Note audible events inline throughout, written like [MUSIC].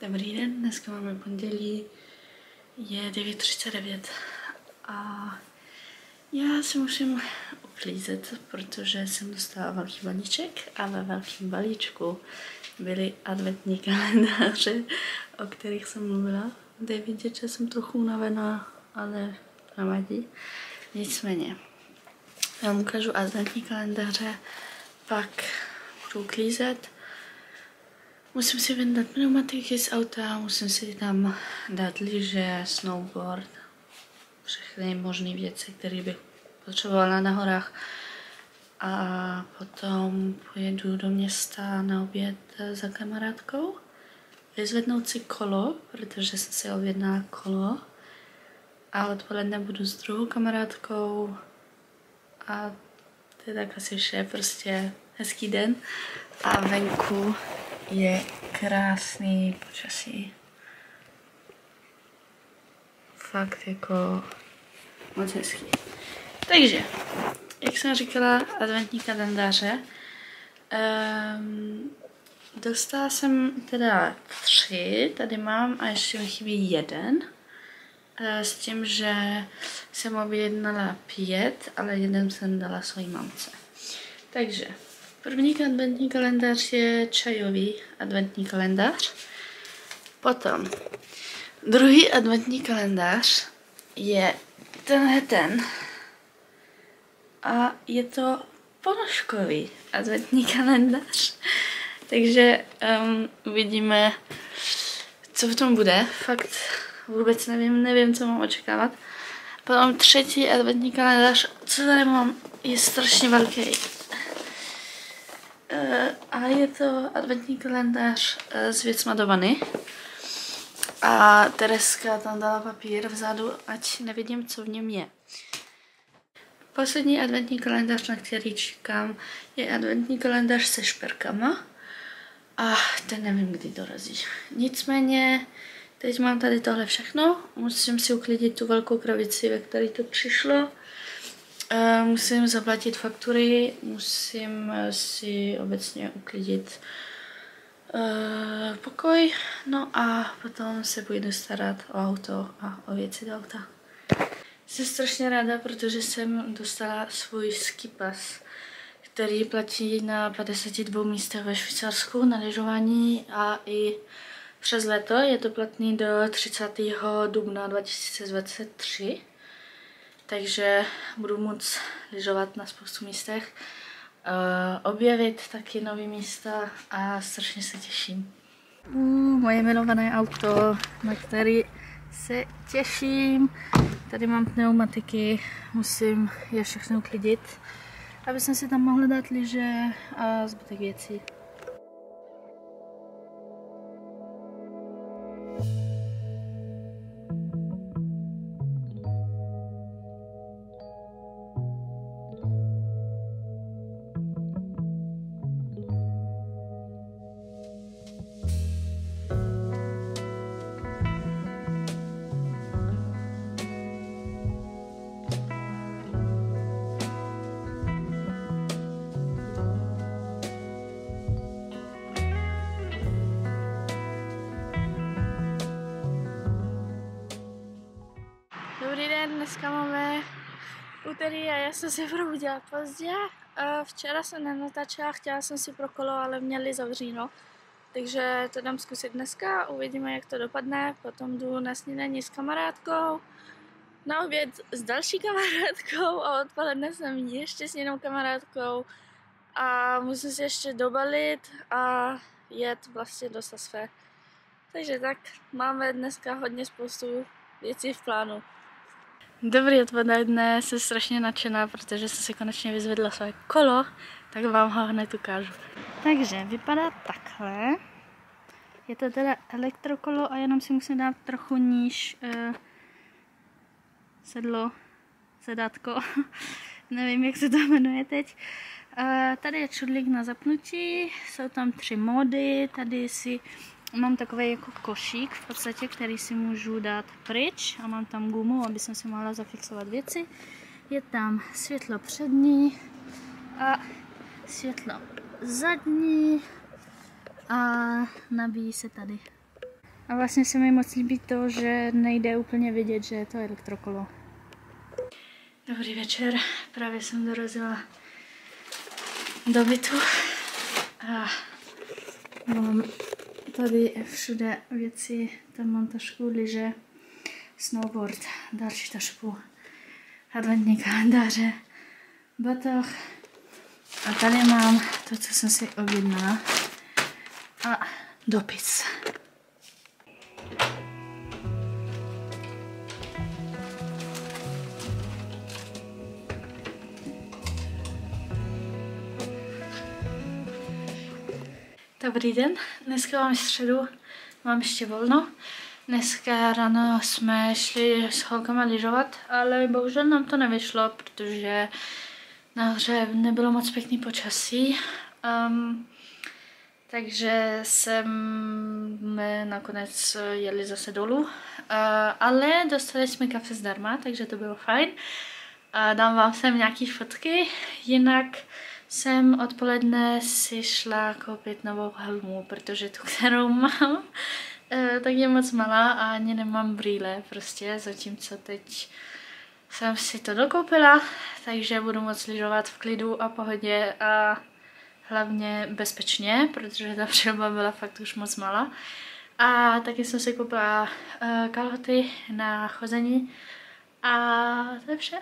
Dobrý den, dneska máme pondělí, je 9.39 a já si musím uklízet, protože jsem dostala velký balíček a ve velkém balíčku byly adventní kalendáře, o kterých jsem mluvila. Jde vidět, že jsem trochu unavená, ale nevadí. Nicméně, já vám ukážu adventní kalendáře, pak budu uklízet Musím si vyndat pneumatiky z auta, musím si tam dát lyže, snowboard, všechny možné věci, které bych potřebovala na horách. A potom pojedu do města na oběd za kamarádkou, vyzvednout si kolo, protože jsem si objednala kolo. A odpoledne budu s druhou kamarádkou a to je tak asi vše, prostě hezký den. A venku je krásný počasí. Fakt jako moc hezký. Takže, jak jsem říkala, adventní kalendáře. Um, dostala jsem teda tři, tady mám a ještě mi chybí jeden. Uh, s tím, že jsem objednala pět, ale jeden jsem dala svojí mamce. Takže, První adventní kalendář je čajový adventní kalendář. Potom druhý adventní kalendář je tenhle ten. A je to ponožkový adventní kalendář. Takže um, uvidíme, co v tom bude. Fakt vůbec nevím, nevím, co mám očekávat. Potom třetí adventní kalendář, co tady mám, je strašně velký a je to adventní kalendář uh, s věcma do vany. A Tereska tam dala papír vzadu, ať nevidím, co v něm je. Poslední adventní kalendář, na který čekám, je adventní kalendář se šperkama. A ten nevím, kdy dorazí. Nicméně, teď mám tady tohle všechno. Musím si uklidit tu velkou krabici, ve které to přišlo. Uh, musím zaplatit faktury, musím si obecně uklidit uh, pokoj, no a potom se půjdu starat o auto a o věci do auta. Jsem strašně ráda, protože jsem dostala svůj skipas, který platí na 52 místech ve Švýcarsku na lyžování a i přes léto. Je to platný do 30. dubna 2023 takže budu moc lyžovat na spoustu místech, uh, objevit taky nové místa a strašně se těším. Uh, moje milované auto, na který se těším. Tady mám pneumatiky, musím je všechno uklidit, aby jsem si tam mohla dát lyže a zbytek věcí. Dneska máme úterý a já jsem se probudila pozdě. Včera jsem nenatáčela, chtěla jsem si pro kolo, ale měli zavříno. Takže to dám zkusit dneska, uvidíme jak to dopadne. Potom jdu na snídaní s kamarádkou, na oběd s další kamarádkou a odpoledne jsem ještě s jinou kamarádkou a musím si ještě dobalit a jet vlastně do Sasfe. Takže tak, máme dneska hodně spoustu věcí v plánu. Dobrý odpoledne, jsem strašně nadšená, protože jsem si konečně vyzvedla své kolo, tak vám ho hned ukážu. Takže vypadá takhle. Je to teda elektrokolo a jenom si musím dát trochu níž uh, sedlo, sedátko. [LAUGHS] Nevím, jak se to jmenuje teď. Uh, tady je čudlík na zapnutí, jsou tam tři módy, tady si Mám takový jako košík v podstatě, který si můžu dát pryč a mám tam gumu, aby jsem si mohla zafixovat věci. Je tam světlo přední a světlo zadní a nabíjí se tady. A vlastně se mi moc líbí to, že nejde úplně vidět, že je to elektrokolo. Dobrý večer, právě jsem dorazila do bytu a mám tady všude věci, tam mám tašku, lyže, snowboard, další tašku, adventní kalendáře, batoh a tady mám to, co jsem si objednala a dopis. Dobrý den, dneska mám středu, mám ještě volno. Dneska ráno jsme šli s holkama lyžovat, ale bohužel nám to nevyšlo, protože nahoře nebylo moc pěkný počasí. Um, takže jsme nakonec jeli zase dolů, uh, ale dostali jsme kafe zdarma, takže to bylo fajn. Uh, dám vám sem nějaký fotky, jinak jsem odpoledne si šla koupit novou helmu, protože tu, kterou mám, [LAUGHS] eh, tak je moc malá a ani nemám brýle prostě, zatímco teď jsem si to dokoupila, takže budu moc lyžovat v klidu a pohodě a hlavně bezpečně, protože ta přilba byla fakt už moc malá. A taky jsem si koupila uh, kalhoty na chození a to je vše.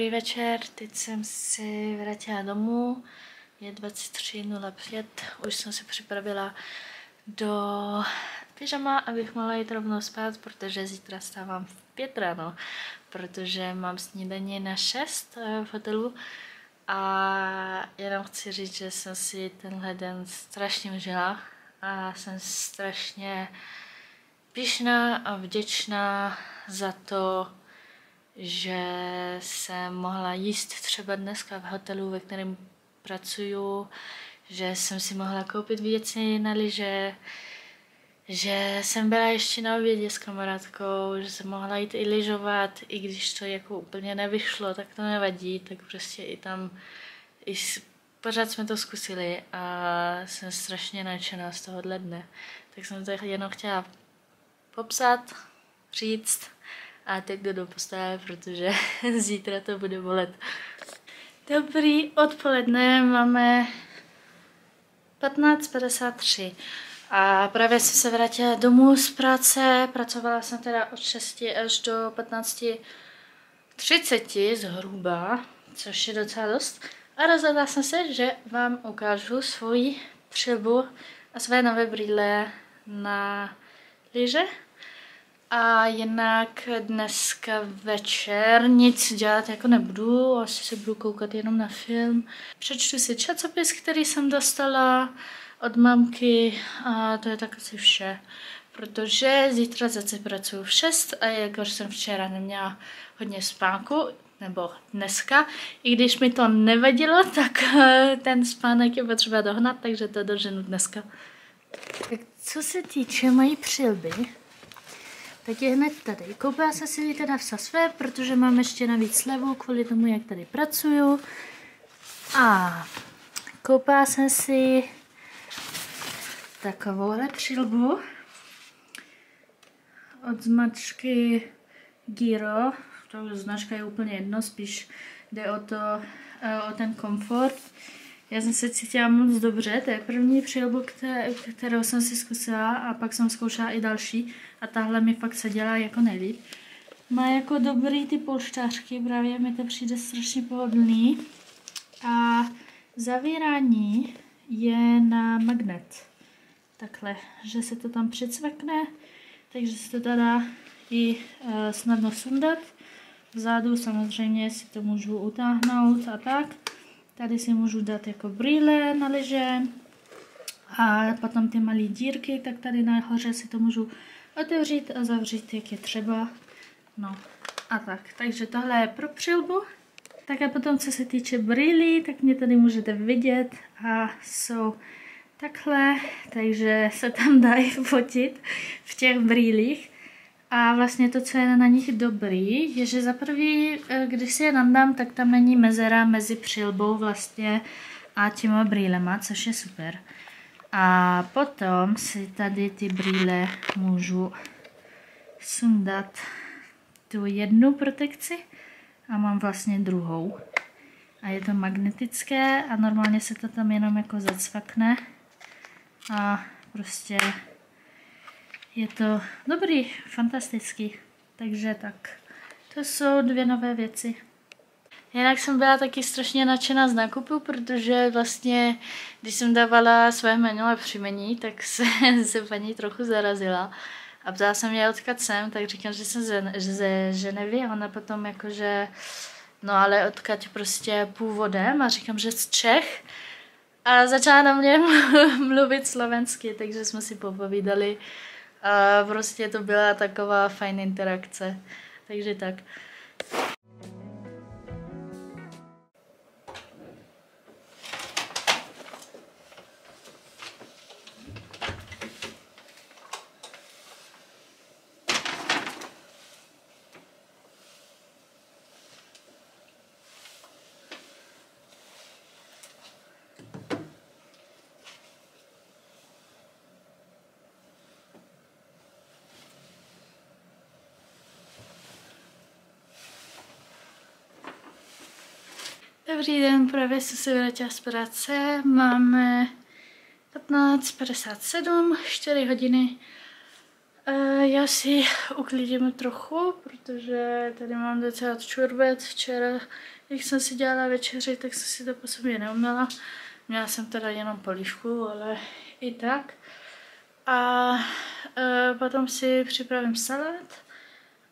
Dobrý večer, teď jsem si vrátila domů, je 23.05, už jsem se připravila do pyžama, abych mohla jít rovnou spát, protože zítra stávám v pět ráno, protože mám snídaní na 6 eh, v hotelu. A jenom chci říct, že jsem si tenhle den strašně užila a jsem strašně pišná a vděčná za to, že jsem mohla jíst třeba dneska v hotelu, ve kterém pracuju, že jsem si mohla koupit věci na liže, že jsem byla ještě na obědě s kamarádkou, že jsem mohla jít i lyžovat, i když to jako úplně nevyšlo, tak to nevadí, tak prostě i tam, i pořád jsme to zkusili a jsem strašně nadšená z tohohle dne. Tak jsem to jenom chtěla popsat, říct, a teď jdu do postele, protože [LAUGHS] zítra to bude bolet. Dobrý odpoledne, máme 15.53 a právě jsem se vrátila domů z práce, pracovala jsem teda od 6 až do 15.30 zhruba, což je docela dost. A rozhodla jsem se, že vám ukážu svoji přilbu a své nové brýle na lyže. A jinak dneska večer nic dělat jako nebudu, asi se budu koukat jenom na film. Přečtu si časopis, který jsem dostala od mamky a to je tak asi vše. Protože zítra zase pracuji v 6 a jakož jsem včera neměla hodně spánku, nebo dneska, i když mi to nevadilo, [LAUGHS] tak eh, ten spánek je potřeba dohnat, takže to doženu dneska. Tak co se týče mojí přilby, tak je hned tady. Koupila jsem si ji teda v Sasve, protože mám ještě navíc slevu kvůli tomu, jak tady pracuju. A koupila jsem si takovouhle přilbu od značky Giro. To značka je úplně jedno, spíš jde o to, eh, o ten komfort. Já jsem se cítila moc dobře, to je první přilbu, kterou jsem si zkusila a pak jsem zkoušela i další a tahle mi fakt seděla jako nejlíp. Má jako dobrý ty polštářky, právě mi to přijde strašně pohodlný a zavírání je na magnet. Takhle, že se to tam přicvakne, takže se to dá i e, snadno sundat. Vzadu samozřejmě si to můžu utáhnout a tak. Tady si můžu dát jako brýle na liže a potom ty malé dírky, tak tady nahoře si to můžu otevřít a zavřít, jak je třeba. No a tak, takže tohle je pro přilbu. Tak a potom, co se týče brýlí, tak mě tady můžete vidět a jsou takhle, takže se tam dají fotit v těch brýlích. A vlastně to, co je na nich dobrý, je, že za prvý, eh, když si je nandám, tak tam není mezera mezi přilbou vlastně a těma brýlema, což je super. A potom si tady ty brýle můžu sundat tu jednu protekci a mám vlastně druhou. A je to magnetické a normálně se to tam jenom jako zacvakne a prostě je to dobrý, fantastický. Takže tak, to jsou dvě nové věci. Jinak jsem byla taky strašně nadšená z nákupu, protože vlastně, když jsem dávala své minulé příjmení, tak [LAUGHS] se, se paní trochu zarazila. A ptala jsem mě, odkud jsem, tak říkám, že jsem ze, ze Ženevy a ona potom jakože, no ale odkud prostě původem a říkám, že z Čech. A začala na mě [LAUGHS] mluvit slovensky, takže jsme si popovídali. A prostě to byla taková fajn interakce. Takže tak. Dobrý den, právě jsem se vrátila z práce. Máme 15.57, 4 hodiny. E, já si uklidím trochu, protože tady mám docela čurbet. Včera, jak jsem si dělala večeři, tak jsem si to po sobě neuměla. Měla jsem teda jenom polívku, ale i tak. A e, potom si připravím salát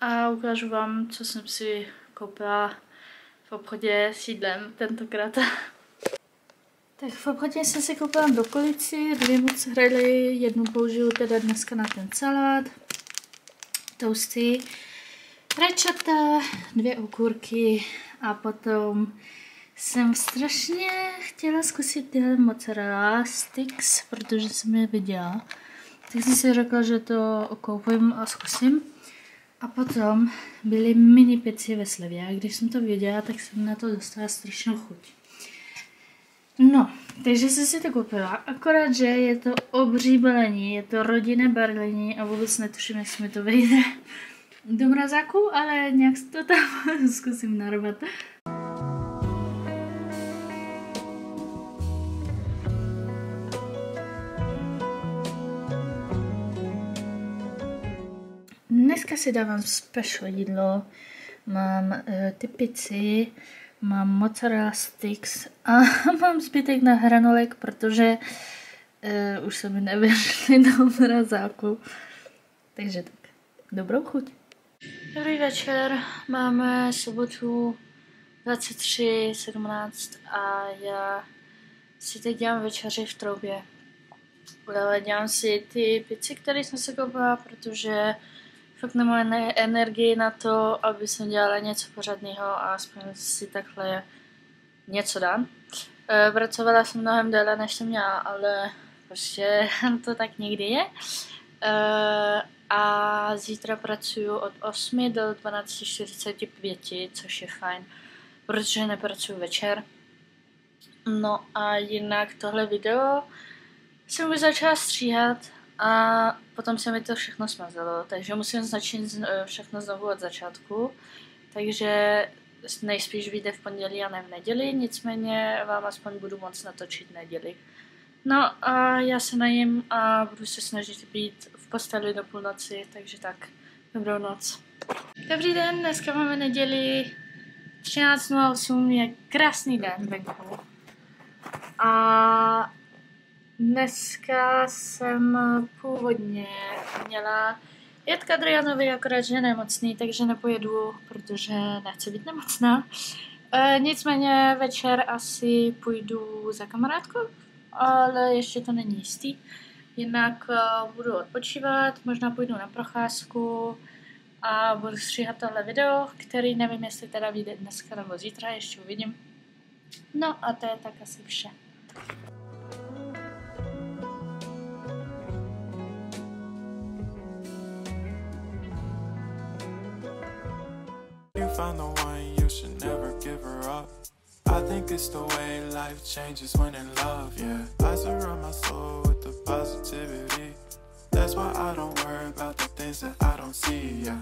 a ukážu vám, co jsem si koupila v obchodě s jídlem tentokrát. Tak v obchodě jsem si koupila brokolici, dvě mozzarelly, jednu použiju teda dneska na ten salát, toasty, rajčata, dvě okurky a potom jsem strašně chtěla zkusit tyhle mozzarella sticks, protože jsem je viděla. Tak jsem si řekla, že to koupím a zkusím. A potom byly mini peci ve slevě a když jsem to věděla, tak jsem na to dostala strašnou chuť. No, takže jsem si to koupila, akorát, že je to obří balení, je to rodinné balení a vůbec netuším, jak se mi to vejde do mrazáku, ale nějak to tam [LAUGHS] zkusím narvat. Dneska si dávám special jídlo. Mám uh, ty pici, mám mozzarella sticks a [LAUGHS] mám zbytek na hranolek, protože uh, už se mi nevyšly do mrazáku. Takže tak, dobrou chuť. Dobrý večer, máme sobotu 23.17 a já si teď dělám večeři v troubě. Dělám si ty pici, které jsem si koupila, protože fakt nemám energii na to, aby jsem dělala něco pořádného a aspoň si takhle něco dám. E, pracovala jsem mnohem déle, než jsem měla, ale prostě [LAUGHS] to tak někdy je. E, a zítra pracuju od 8 do 12.45, což je fajn, protože nepracuju večer. No a jinak tohle video jsem už začala stříhat a potom se mi to všechno smazalo, takže musím začít eh, všechno znovu od začátku. Takže nejspíš vyjde v pondělí a ne v neděli, nicméně vám aspoň budu moc natočit neděli. No a já se najím a budu se snažit být v posteli do půlnoci, takže tak, dobrou noc. Dobrý den, dneska máme neděli 13.08, je krásný den venku. A Dneska jsem původně měla jet k Adrianovi, akorát, že je nemocný, takže nepojedu, protože nechci být nemocná. E, nicméně večer asi půjdu za kamarádkou, ale ještě to není jistý. Jinak uh, budu odpočívat, možná půjdu na procházku a budu stříhat tohle video, který nevím, jestli teda vyjde dneska nebo zítra, ještě uvidím. No a to je tak asi vše. find the one, you should never give her up. I think it's the way life changes when in love, yeah. I surround my soul with the positivity. That's why I don't worry about the things that I don't see, yeah.